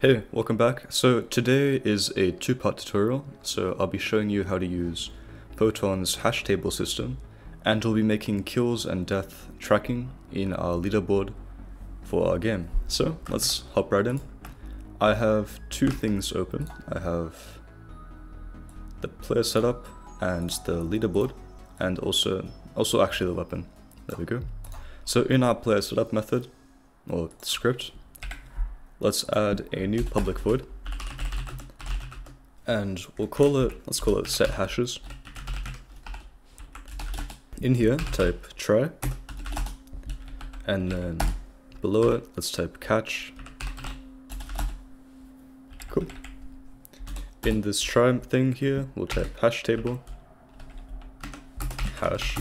Hey, welcome back. So today is a two-part tutorial, so I'll be showing you how to use Photon's hash table system, and we'll be making kills and death tracking in our leaderboard for our game. So let's hop right in. I have two things open. I have the player setup and the leaderboard, and also also actually the weapon. There we go. So in our player setup method, or script, let's add a new public void. And we'll call it let's call it set hashes. In here type try. And then below it let's type catch. Cool. In this try thing here we'll type hash table. Hash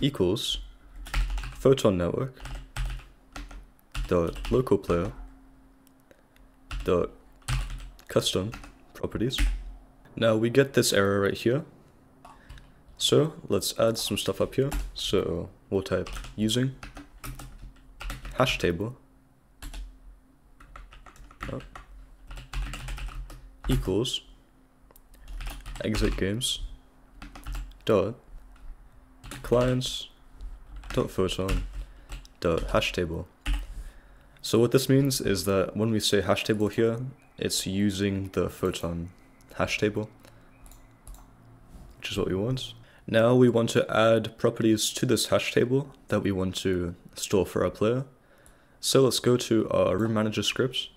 equals photon network dot local player the custom properties. Now we get this error right here. So let's add some stuff up here. So we'll type using hash table oh, equals exit games dot clients dot photon dot hash table so what this means is that when we say hash table here, it's using the photon hash table, which is what we want. Now we want to add properties to this hash table that we want to store for our player. So let's go to our room manager script.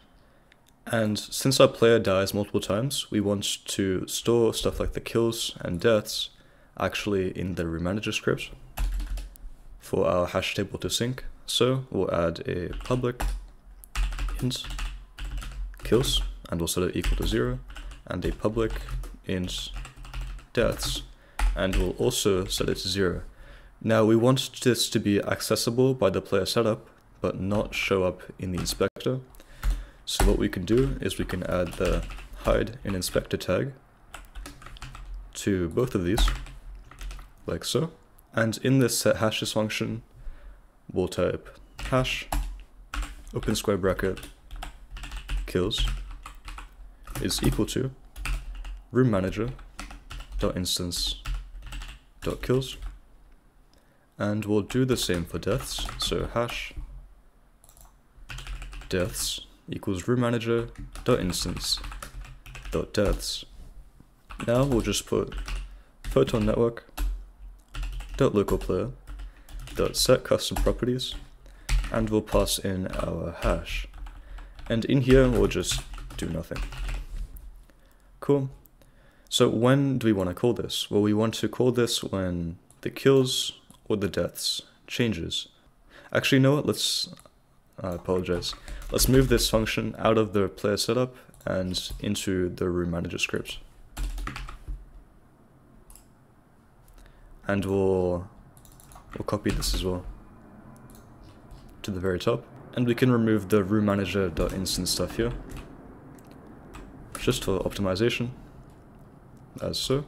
And since our player dies multiple times, we want to store stuff like the kills and deaths actually in the room manager script for our hash table to sync. So we'll add a public int kills and we'll set it equal to zero and a public int deaths and we'll also set it to zero. Now we want this to be accessible by the player setup but not show up in the inspector. So what we can do is we can add the hide in inspector tag to both of these like so. And in this set hashes function, we'll type hash, open square bracket, kills. Is equal to room manager dot instance dot kills. And we'll do the same for deaths. So hash deaths equals room manager dot instance dot deaths. Now we'll just put photon network dot local player dot set custom properties and we'll pass in our hash. And in here, we'll just do nothing. Cool. So when do we want to call this? Well, we want to call this when the kills or the deaths changes. Actually, you know what? Let's, I apologize. Let's move this function out of the player setup and into the room manager script. And we'll, we'll copy this as well to the very top. And we can remove the room manager.instance stuff here. Just for optimization. As so.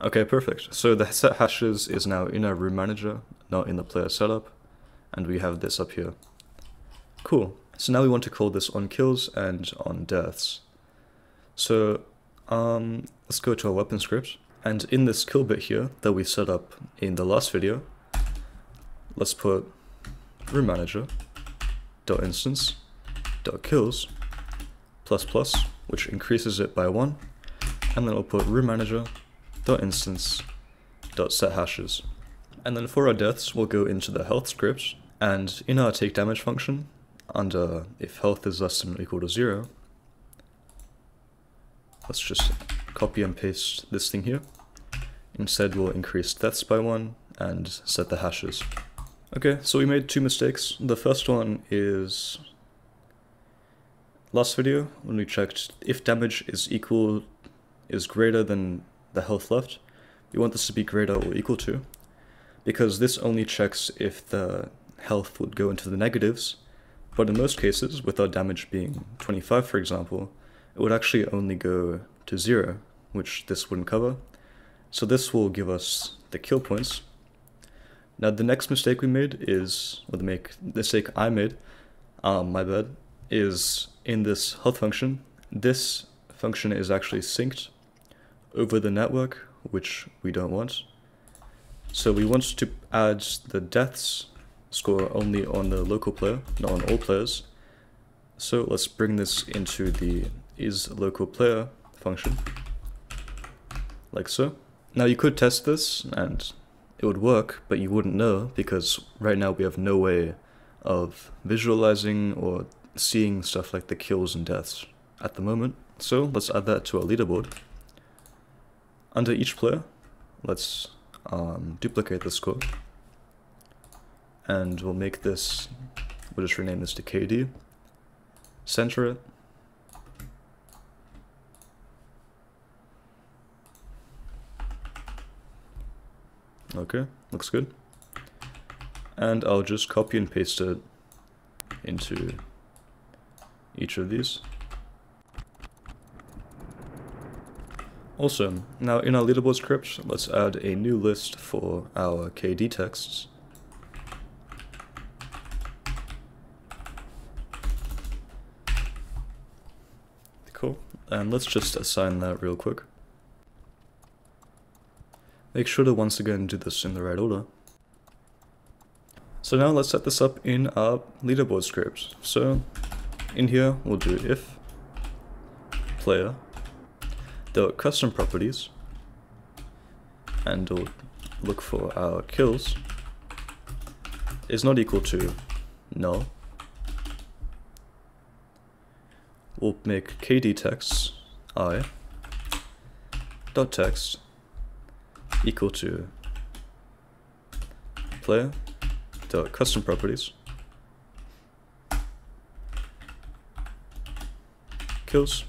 Okay, perfect. So the set hashes is now in our room manager, not in the player setup. And we have this up here. Cool. So now we want to call this on kills and on deaths. So um, let's go to our weapon script. And in this kill bit here that we set up in the last video, let's put room manager dot instance dot kills plus plus which increases it by one. And then we'll put room manager dot instance dot set hashes. And then for our deaths we'll go into the health script. And in our take damage function under if health is less than or equal to zero let's just copy and paste this thing here. Instead we'll increase deaths by one and set the hashes. Okay, so we made two mistakes. The first one is last video when we checked if damage is equal is greater than the health left, we want this to be greater or equal to because this only checks if the health would go into the negatives, but in most cases, with our damage being 25 for example, it would actually only go to 0, which this wouldn't cover. So this will give us the kill points, now the next mistake we made is, or the make mistake I made, um, my bad, is in this health function, this function is actually synced over the network, which we don't want. So we want to add the deaths score only on the local player, not on all players. So let's bring this into the is local player function, like so. Now you could test this and it would work, but you wouldn't know because right now we have no way of visualizing or seeing stuff like the kills and deaths at the moment. So let's add that to our leaderboard. Under each player, let's um, duplicate the score. And we'll make this, we'll just rename this to KD. Center it. Okay, looks good. And I'll just copy and paste it into each of these. Also, now in our leaderboard script, let's add a new list for our KD texts. Cool, and let's just assign that real quick. Make sure to once again do this in the right order. So now let's set this up in our leaderboard script. So in here, we'll do if player the custom properties and we'll look for our kills is not equal to null. We'll make kd text i dot text equal to player dot custom properties. Kills.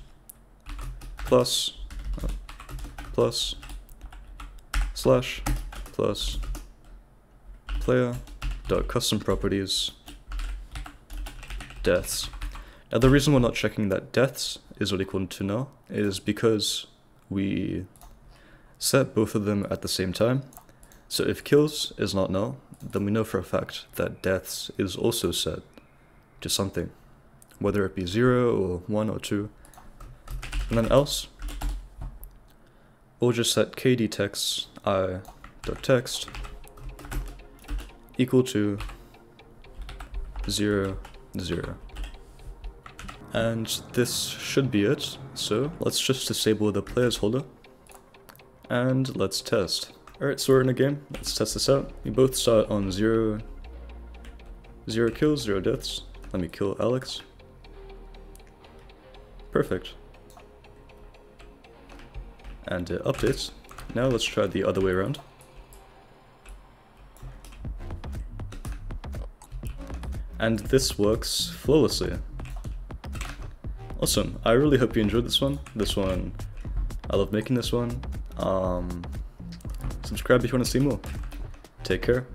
Plus plus slash plus player dot custom properties. Deaths. Now the reason we're not checking that deaths is equal to null is because we set both of them at the same time. So if kills is not null, then we know for a fact that deaths is also set to something whether it be 0 or 1 or 2. And then else, we'll just set kd text i dot text equal to 0, 0. And this should be it. So let's just disable the players holder and let's test. Alright, so we're in a game. Let's test this out. We both start on 0, 0 kills, 0 deaths. Let me kill Alex. Perfect. And uh, updates. Now let's try the other way around. And this works flawlessly. Awesome. I really hope you enjoyed this one. This one, I love making this one. Um, subscribe if you want to see more. Take care.